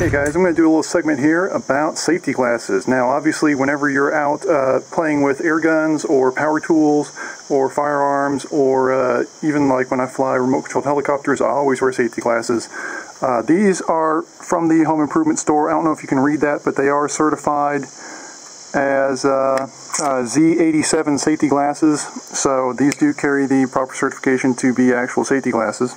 Okay guys, I'm going to do a little segment here about safety glasses. Now obviously whenever you're out uh, playing with air guns or power tools or firearms or uh, even like when I fly remote controlled helicopters, I always wear safety glasses. Uh, these are from the home improvement store. I don't know if you can read that, but they are certified as uh, uh, Z87 safety glasses. So these do carry the proper certification to be actual safety glasses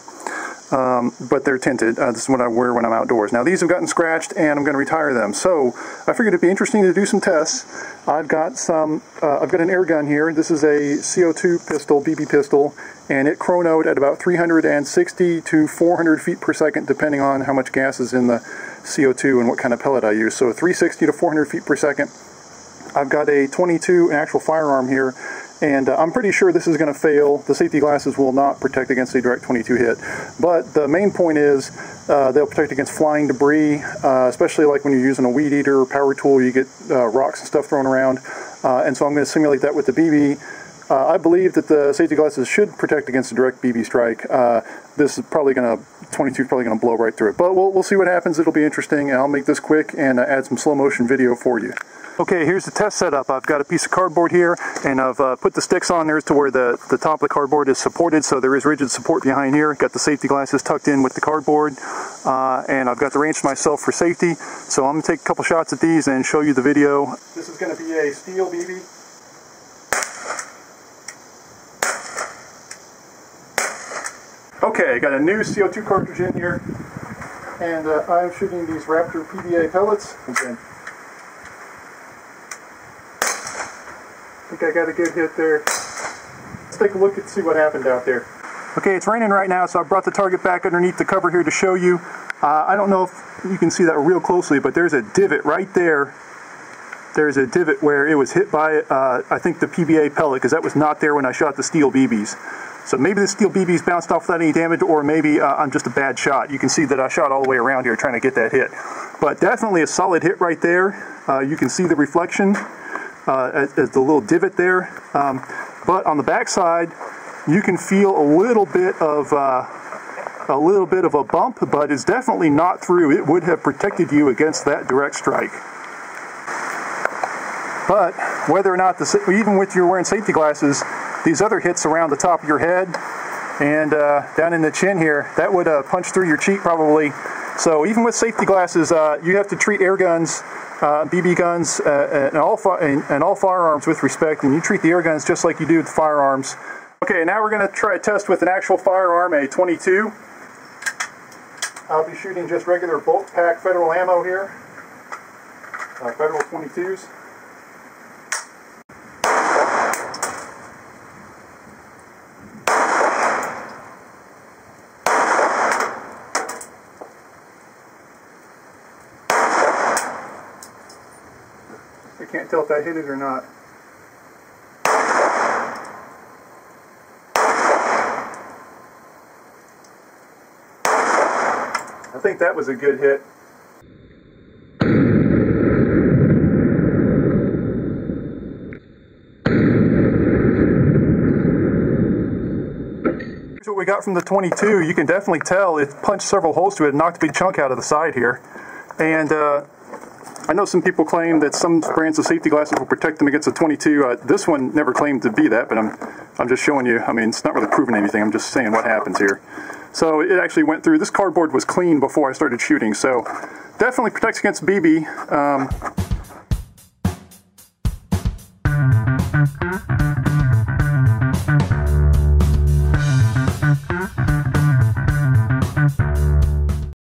um, but they're tinted. Uh, this is what I wear when I'm outdoors. Now these have gotten scratched and I'm going to retire them. So I figured it'd be interesting to do some tests. I've got some, uh, I've got an air gun here. This is a CO2 pistol, BB pistol, and it chronoed at about 360 to 400 feet per second depending on how much gas is in the CO2 and what kind of pellet I use. So 360 to 400 feet per second. I've got a 22 an actual firearm here and uh, I'm pretty sure this is going to fail. The safety glasses will not protect against a direct 22 hit. But the main point is uh, they'll protect against flying debris, uh, especially like when you're using a weed eater or power tool, you get uh, rocks and stuff thrown around. Uh, and so I'm going to simulate that with the BB. Uh, I believe that the safety glasses should protect against a direct BB strike. this is probably going to, 22 is probably going to blow right through it. But we'll, we'll see what happens. It'll be interesting. I'll make this quick and add some slow motion video for you. Okay, here's the test setup. I've got a piece of cardboard here, and I've uh, put the sticks on there to where the, the top of the cardboard is supported, so there is rigid support behind here. Got the safety glasses tucked in with the cardboard, uh, and I've got the range myself for safety. So I'm going to take a couple shots at these and show you the video. This is going to be a steel BB. Okay, I got a new CO2 cartridge in here, and uh, I'm shooting these Raptor PBA pellets. Think I got a good hit there. Let's take a look and see what happened out there. Okay, it's raining right now, so I brought the target back underneath the cover here to show you. Uh, I don't know if you can see that real closely, but there's a divot right there. There's a divot where it was hit by, uh, I think, the PBA pellet, because that was not there when I shot the steel BBs. So maybe the steel BBs bounced off without any damage, or maybe uh, I'm just a bad shot. You can see that I shot all the way around here trying to get that hit. But definitely a solid hit right there. Uh, you can see the reflection uh, as, as, the little divot there. Um, but on the back side, you can feel a little bit of uh, a little bit of a bump, but it's definitely not through. It would have protected you against that direct strike. But whether or not, the, even with you wearing safety glasses, these other hits around the top of your head and uh, down in the chin here, that would uh, punch through your cheek probably. So even with safety glasses, uh, you have to treat air guns uh, BB guns uh, and, all and, and, all firearms with respect, and you treat the air guns just like you do with firearms. Okay, now we're going to try a test with an actual firearm, a 22. I'll be shooting just regular bulk pack federal ammo here, uh, federal 22s. Can't tell if I hit it or not. I think that was a good hit. Here's what we got from the 22. You can definitely tell it punched several holes to it and knocked a big chunk out of the side here. And uh, I know some people claim that some brands of safety glasses will protect them against a 22. Uh, this one never claimed to be that, but I'm, I'm just showing you. I mean, it's not really proving anything. I'm just saying what happens here. So it actually went through. This cardboard was clean before I started shooting, so definitely protects against BB. Um,